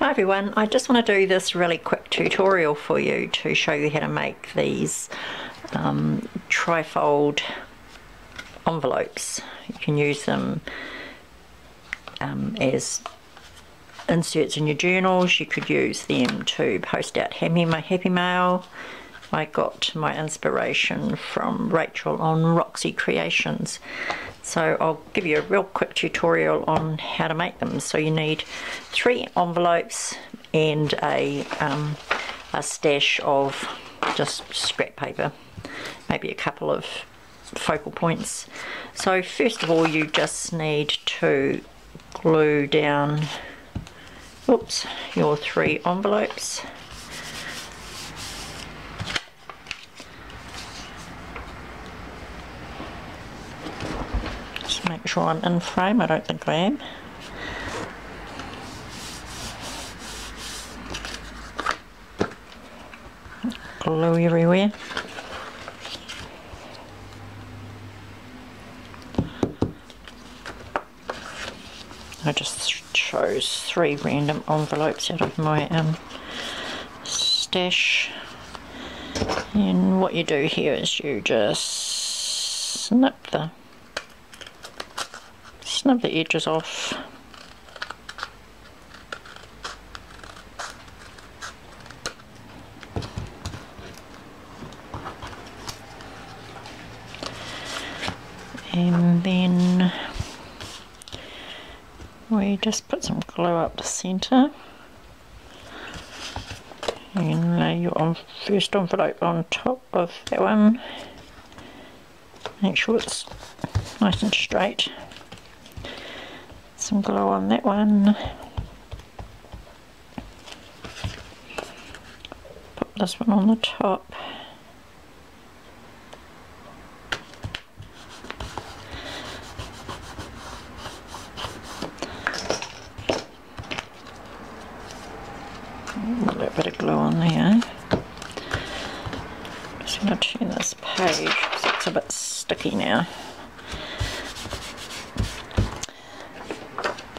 Hi everyone, I just want to do this really quick tutorial for you to show you how to make these um, trifold envelopes. You can use them um, as inserts in your journals, you could use them to post out happy, my happy mail. I got my inspiration from Rachel on Roxy Creations. So I'll give you a real quick tutorial on how to make them. So you need three envelopes and a, um, a stash of just scrap paper, maybe a couple of focal points. So first of all you just need to glue down oops, your three envelopes. Make sure I'm in frame, I don't think I am. Glue everywhere. I just chose three random envelopes out of my um, stash and what you do here is you just snip the snip the edges off. And then we just put some glue up the centre and lay your first envelope on top of that one. Make sure it's nice and straight some glue on that one. Put this one on the top. A little bit of glue on there. Just going to turn this page because it's a bit sticky now.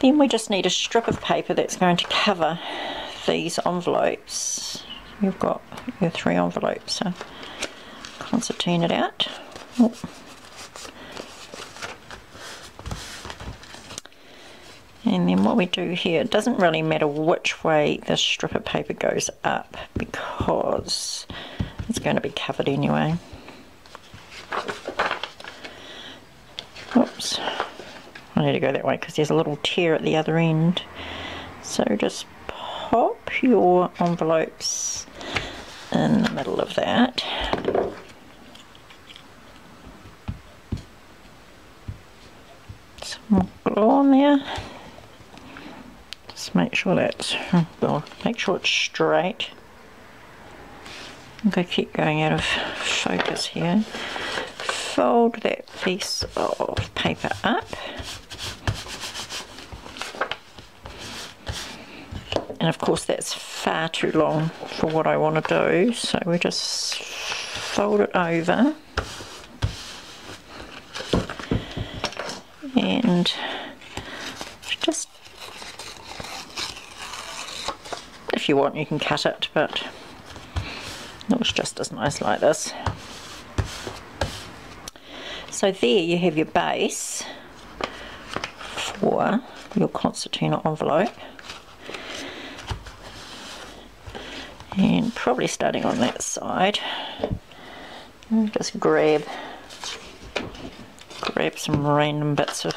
Then we just need a strip of paper that's going to cover these envelopes. You've got your three envelopes, so concertina it out. Oh. And then what we do here, it doesn't really matter which way this strip of paper goes up because it's going to be covered anyway. Oops. Need to go that way because there's a little tear at the other end. So just pop your envelopes in the middle of that. Some more glue on there. Just make sure that's, well, make sure it's straight. I'm going to keep going out of focus here. Fold that piece of paper up. And of course that's far too long for what I want to do. So we just fold it over. And just if you want you can cut it but it looks just as nice like this. So there you have your base for your concertina envelope and probably starting on that side. Just grab grab some random bits of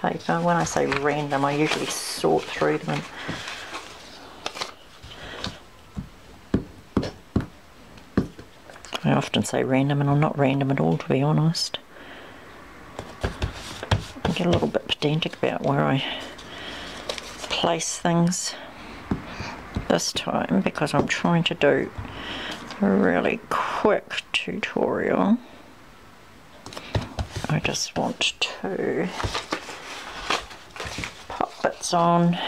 paper. When I say random I usually sort through them. I often say random and I'm not random at all to be honest. I get a little bit pedantic about where I place things this time because I'm trying to do a really quick tutorial. I just want to pop bits on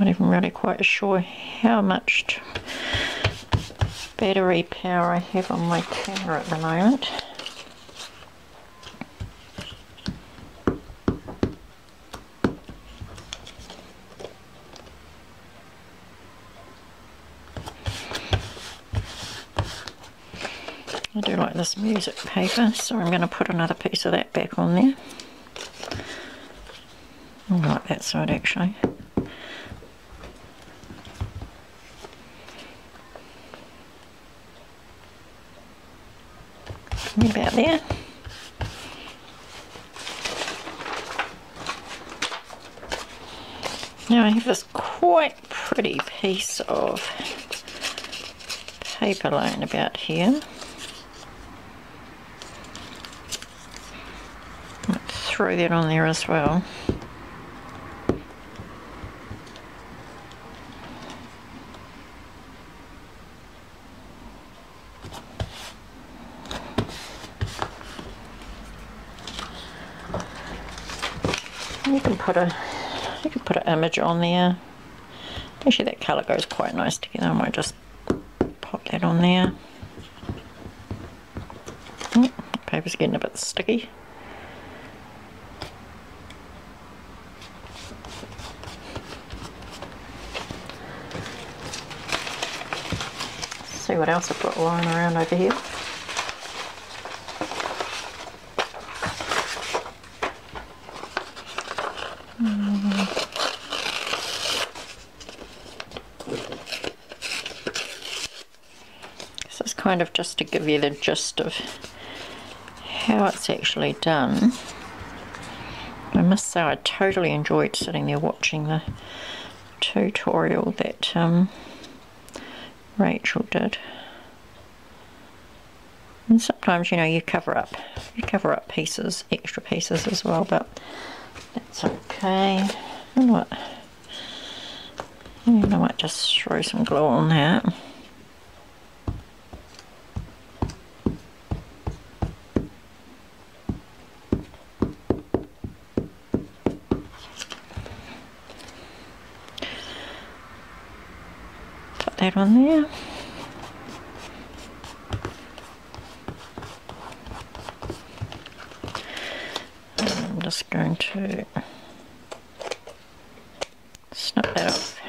I'm not even really quite sure how much battery power I have on my camera at the moment. I do like this music paper, so I'm going to put another piece of that back on there. I like that side actually. About there. Now I have this quite pretty piece of paper lying about here. Throw that on there as well. You can put a you can put an image on there. Actually that colour goes quite nice together. I might just pop that on there. Oh, paper's getting a bit sticky. See what else I've got lying around over here. This is kind of just to give you the gist of how it's actually done. I must say I totally enjoyed sitting there watching the tutorial that um, Rachel did. And sometimes, you know, you cover up, you cover up pieces, extra pieces as well, but that's okay. And what? I might just throw some glue on that. That on there. I'm just going to snip that off.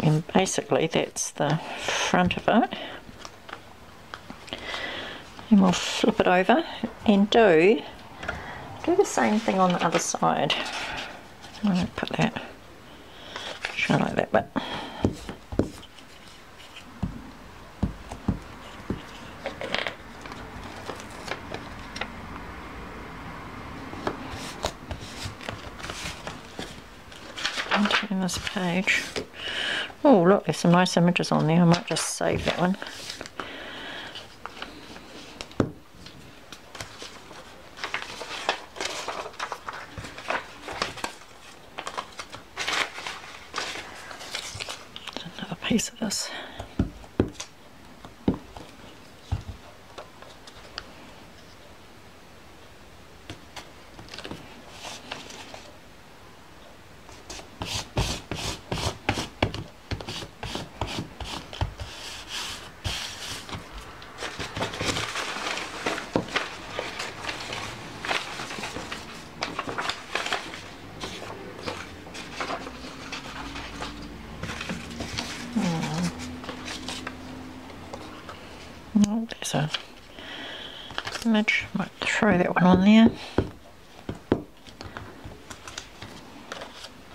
And basically that's the front of it. And we'll flip it over and do do the same thing on the other side. I'm going to put that I like that but turn this page. Oh look, there's some nice images on there. I might just save that one. Piece of this. there's a image. Might throw that one on there.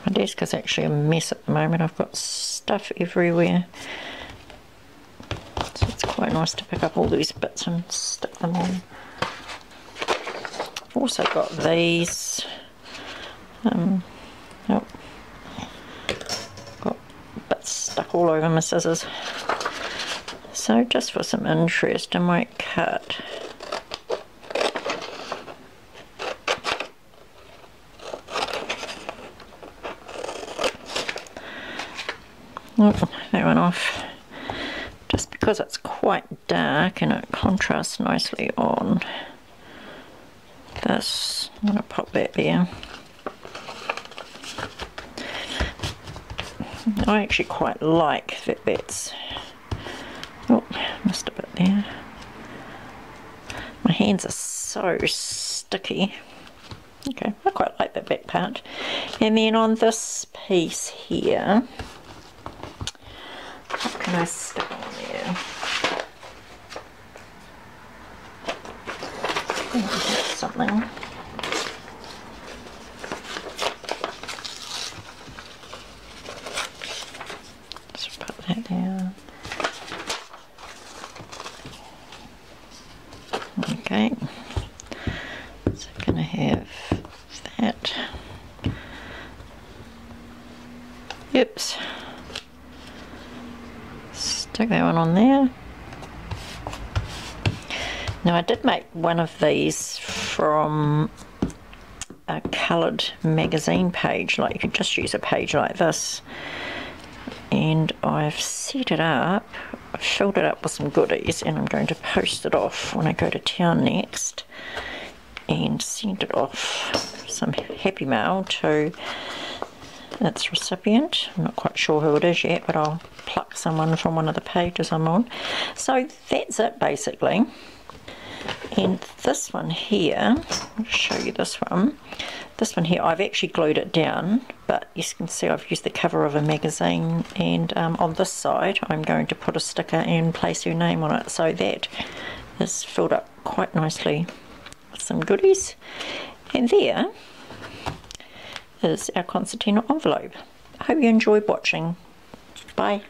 My desk is actually a mess at the moment. I've got stuff everywhere. So it's quite nice to pick up all these bits and stick them on. I've also got these. Um, oh, got bits stuck all over my scissors. So just for some interest I might cut Oh, that went off. Just because it's quite dark and it contrasts nicely on this. I'm going to pop that there. I actually quite like that that's oh missed a bit there my hands are so sticky okay I quite like that back part and then on this piece here can I stick on there something that down. Okay, so I'm going to have that. Oops. Stick that one on there. Now I did make one of these from a coloured magazine page, like you could just use a page like this and I've set it up, I've filled it up with some goodies and I'm going to post it off when I go to town next and send it off some happy mail to its recipient. I'm not quite sure who it is yet but I'll pluck someone from one of the pages I'm on. So that's it basically and this one here, I'll show you this one this one here I've actually glued it down but you can see I've used the cover of a magazine and um, on this side I'm going to put a sticker and place your name on it so that is filled up quite nicely with some goodies and there is our concertina envelope. I hope you enjoyed watching. Bye